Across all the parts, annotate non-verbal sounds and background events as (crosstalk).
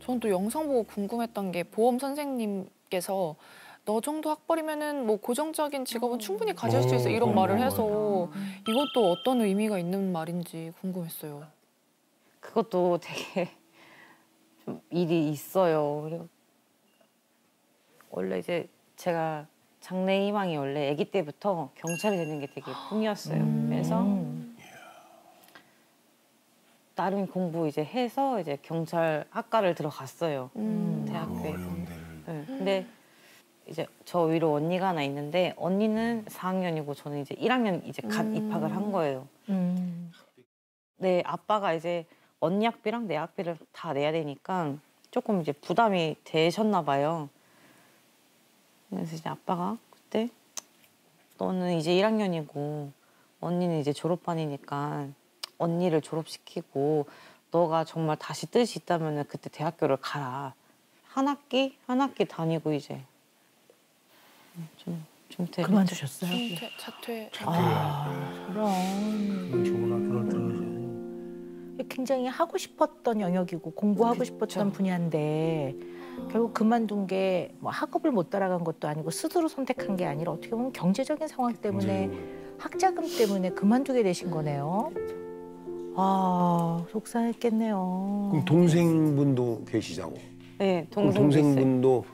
저는 또 영상 보고 궁금했던 게 보험 선생님께서 너 정도 학벌이면은 뭐 고정적인 직업은 충분히 가질 수 있어 이런 어, 말을. 해서 이것도 어떤 의미가 있는 말인지 궁금했어요. 그것도 되게 (laughs) 좀 일이 있어요. 그리고 원래 이제 제가 장래 희망이 원래 아기 때부터 경찰이 되는 게 되게 꿈이었어요. 그래서 나름 공부 이제 해서 이제 경찰 학과를 들어갔어요. 음. 대학교에. 데를. 네. 근데 이제 저 위로 언니가 하나 있는데 언니는 4학년이고 저는 이제 1학년 이제 갓 음. 입학을 한 거예요. 음. 내 아빠가 이제 언니 학비랑 내 학비를 다 내야 되니까 조금 이제 부담이 되셨나 봐요. 그래서 이제 아빠가 그때 너는 이제 1학년이고 언니는 이제 졸업반이니까 언니를 졸업시키고 너가 정말 다시 뜻이 있다면 그때 대학교를 가라. 한 학기 한 학기 다니고 이제 좀 좀 되게 그만두셨어요? 자퇴, 자퇴. 아, 그럼. 좋은 학교를 들어가셔야 굉장히 하고 싶었던 영역이고 공부하고 싶었던 분야인데 결국 그만둔 게 뭐 학업을 못 따라간 것도 아니고 스스로 선택한 게 아니라 어떻게 보면 경제적인 상황 때문에 학자금 때문에 그만두게 되신 거네요. 아 속상했겠네요. 그럼 동생분도 계시자고. 네 있어요. 동생 분도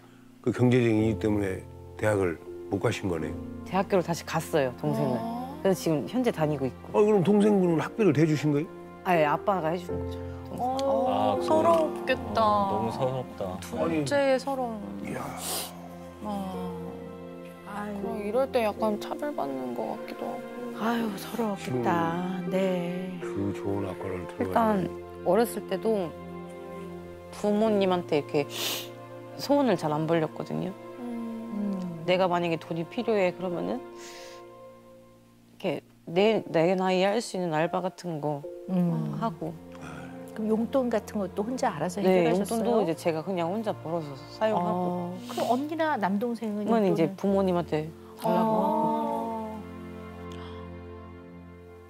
그 경제적인 이유 때문에 대학을 못 가신 거네요. 대학교를 다시 갔어요 동생은. 아. 그래서 지금 현재 다니고 있고. 어, 그럼 동생분은 학비를 대주신 거예요? 아예 아빠가 해주는 거죠. 어, 아, 서럽겠다. 너무 서럽다. 둘째의 서러움. 이야. 아, 아유, 그럼 이럴 때 약간 차별받는 것 같기도 하고. 아유 서러웠겠다. 네. 그 좋은 학과를 들어가. 일단 어렸을 때도 부모님한테 이렇게 소원을 잘 안 벌렸거든요. 음. 음. 내가 만약에 돈이 필요해 그러면은 이렇게 내, 내 나이에 할 수 있는 알바 같은 거 음. 하고 그럼 용돈 같은 것도 혼자 알아서 네 해결하셨어요? 용돈도 이제 제가 그냥 혼자 벌어서 사용하고 어, 그럼 언니나 남동생은 그러면 이제 용돈을? 부모님한테 달라고 아.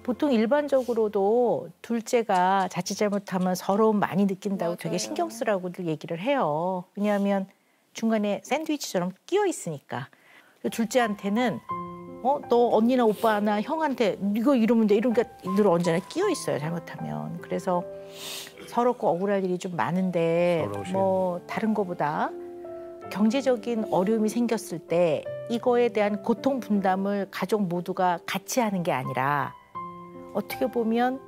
보통 일반적으로도 둘째가 자칫 잘못하면 서러움 많이 느낀다고 되게 맞아요. 신경 쓰라고들 얘기를 해요. 왜냐하면 중간에 샌드위치처럼 끼어 있으니까. 둘째한테는 어 너 언니나 오빠나 형한테 이거 이러면 돼 이러니까 늘 언제나 끼어 있어요 잘못하면. 그래서 서럽고 억울할 일이 좀 많은데 서러우시겠네. 뭐 다른 거보다 경제적인 어려움이 생겼을 때 이거에 대한 고통 분담을 가족 모두가 같이 하는 게 아니라 어떻게 보면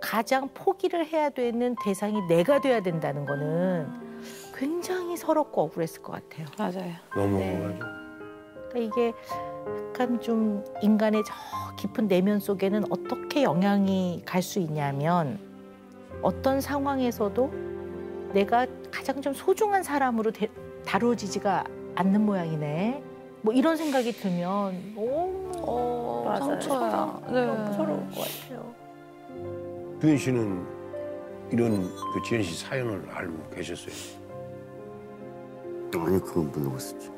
가장 포기를 해야 되는 대상이 내가 돼야 된다는 거는 굉장히 서럽고 억울했을 것 같아요. 맞아요. 너무 네. 억울하죠. 그러니까 이게 약간 좀 인간의 저 깊은 내면 속에는 어떻게 영향이 갈 수 있냐면 어떤 상황에서도 내가 가장 좀 소중한 사람으로 대- 다뤄지지가 않는 모양이네. 뭐 이런 생각이 들면 너무 어, 맞아요. 상처야. 너무 서러울 것 같아요. 규현 씨는 이런 그 지현 씨 사연을 알고 계셨어요? 아니 그건 모르겠었지.